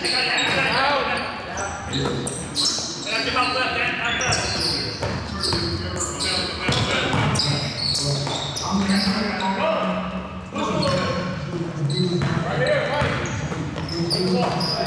Right here, right.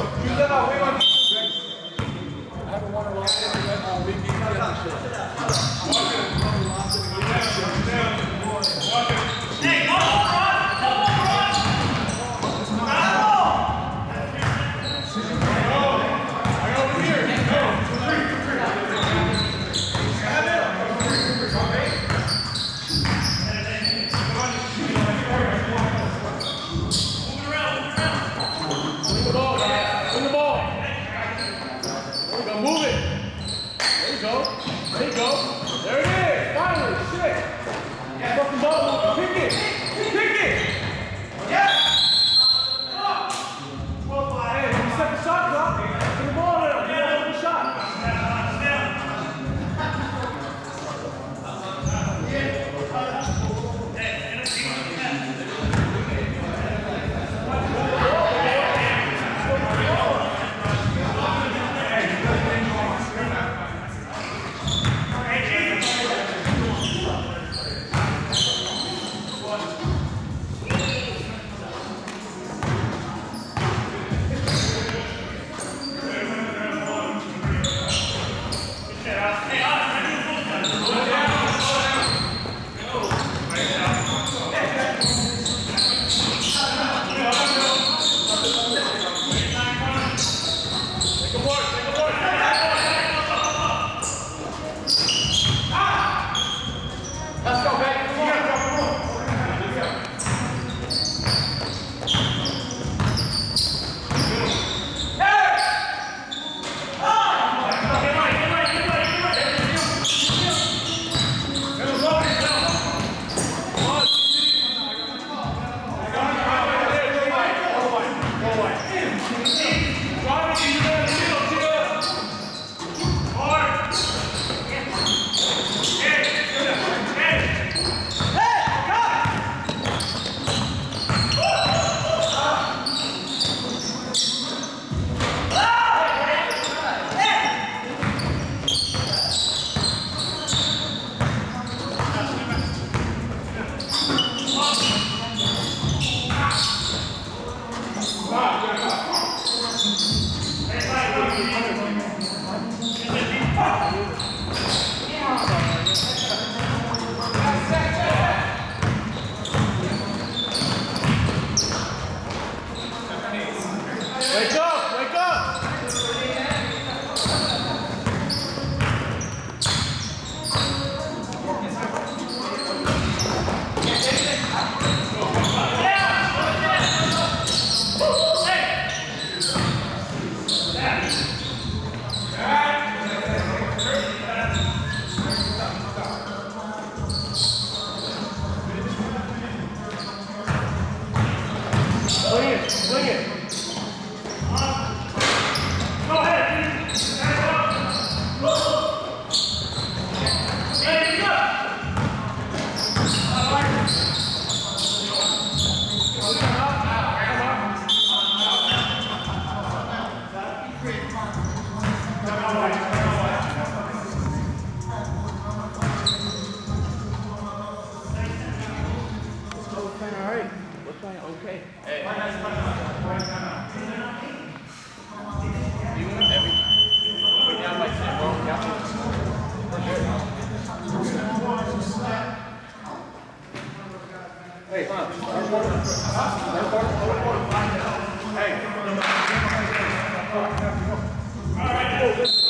Rex, I haven't won a lot. We keep 我也 play okay. Hey. You win every time. We're down by 10, bro. We're down by Hey, huh? Hey.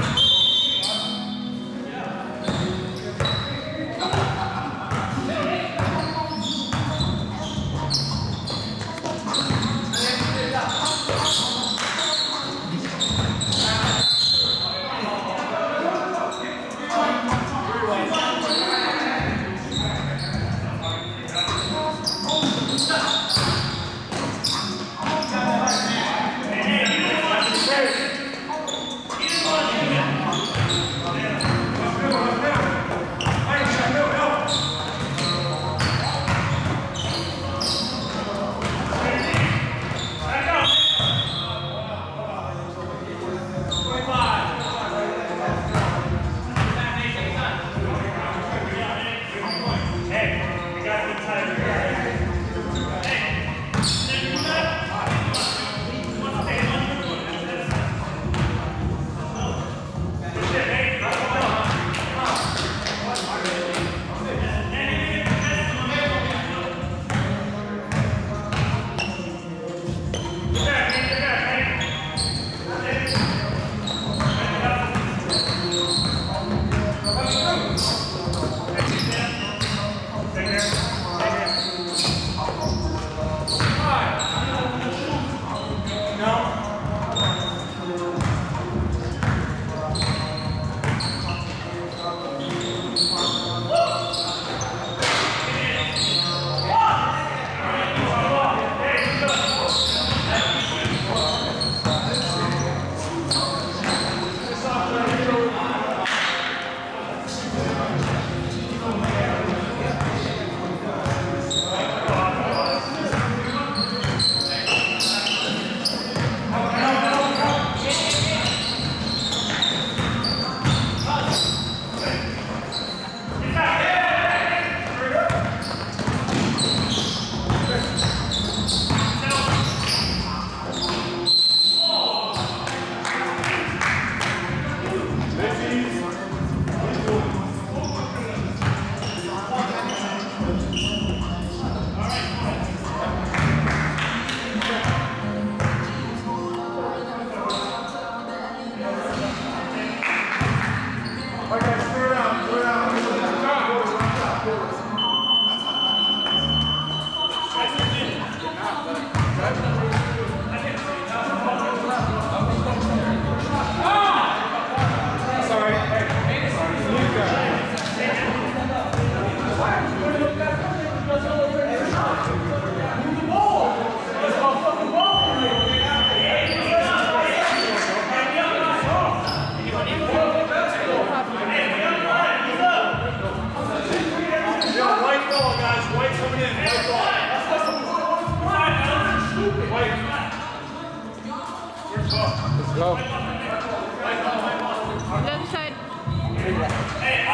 Yeah.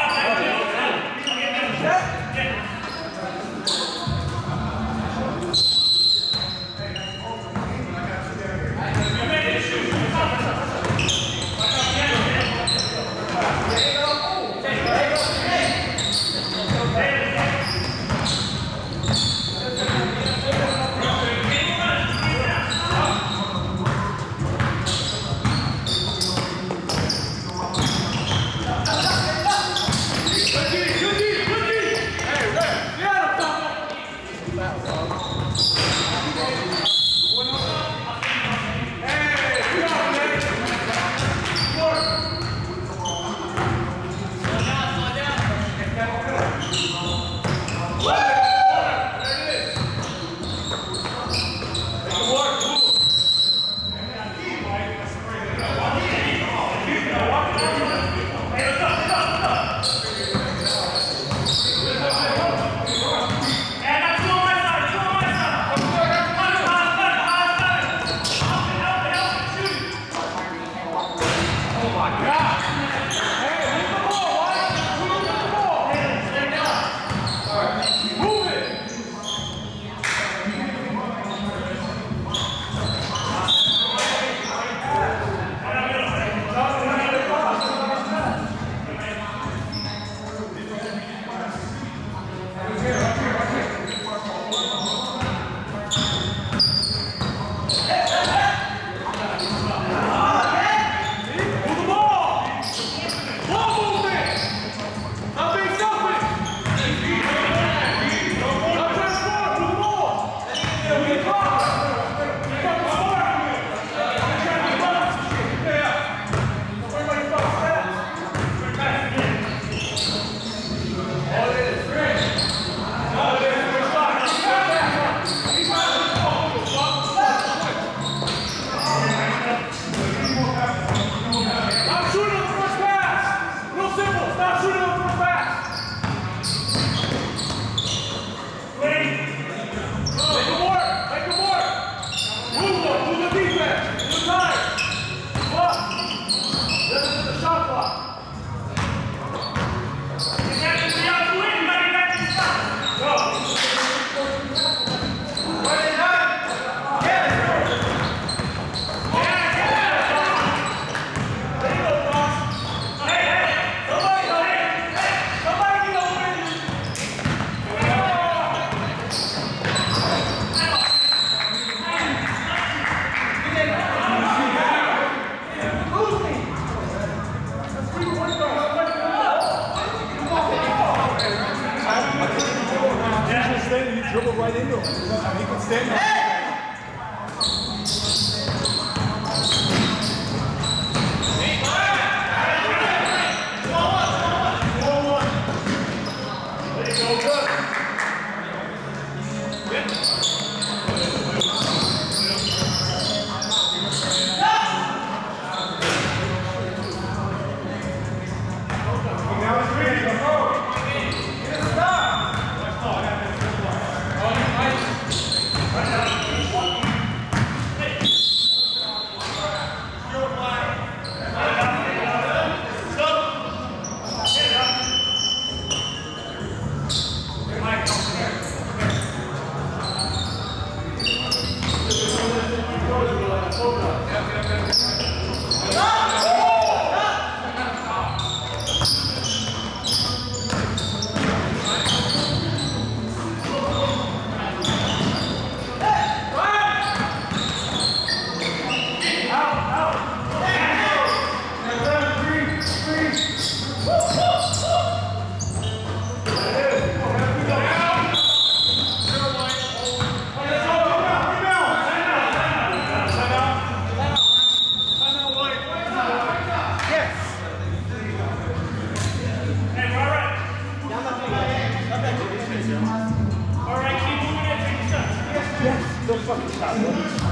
Estou só puxado.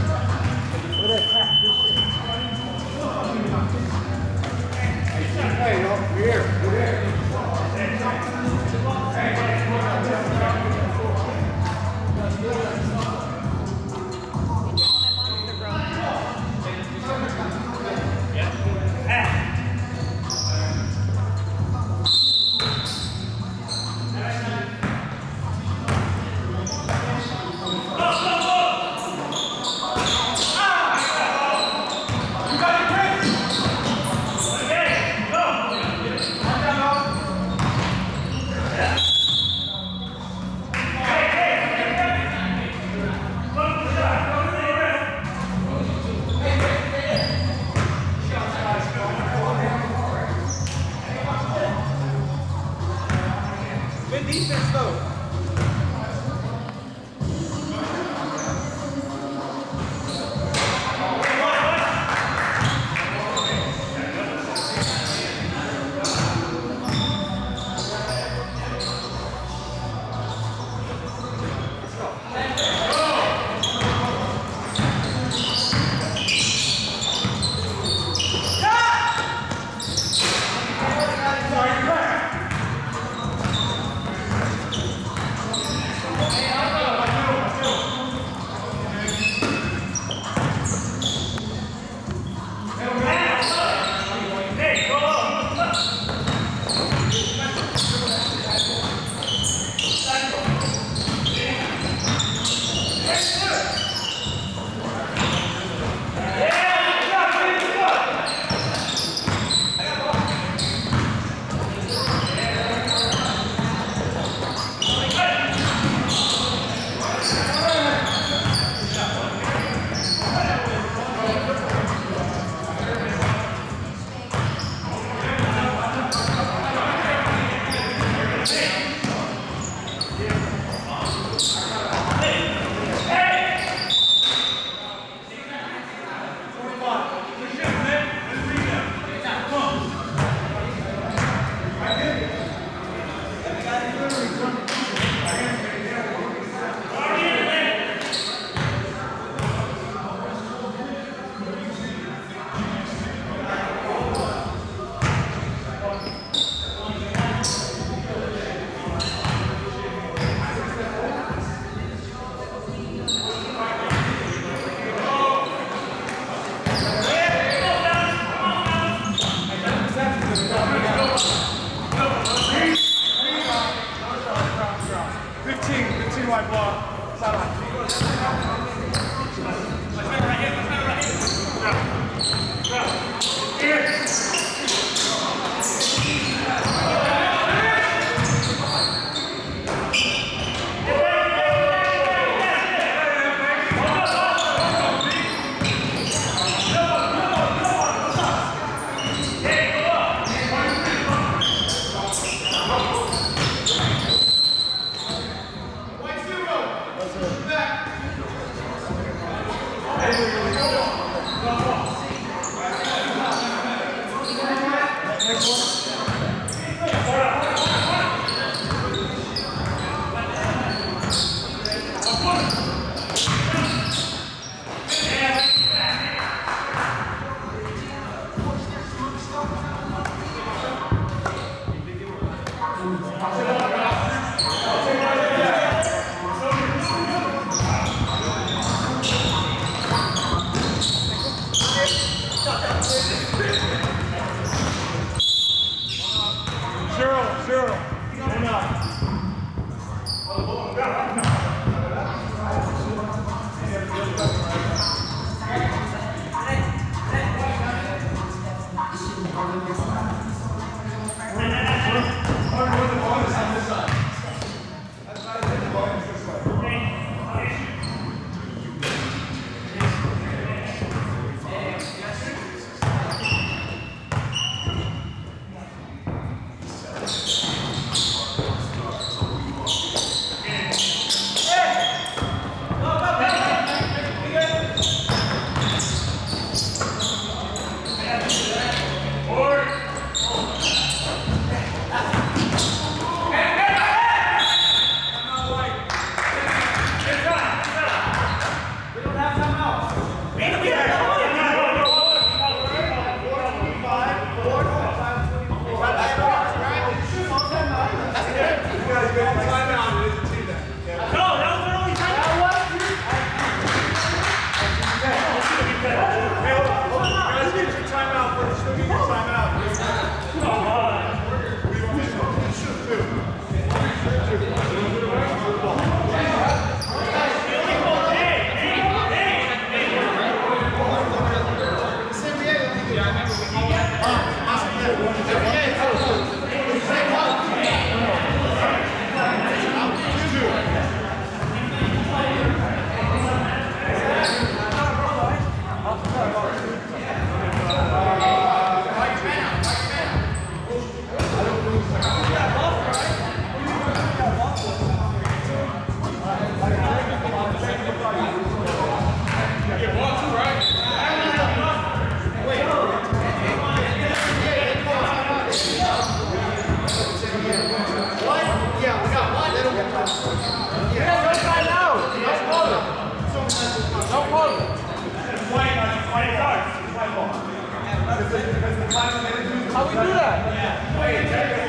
How we do that? Yeah.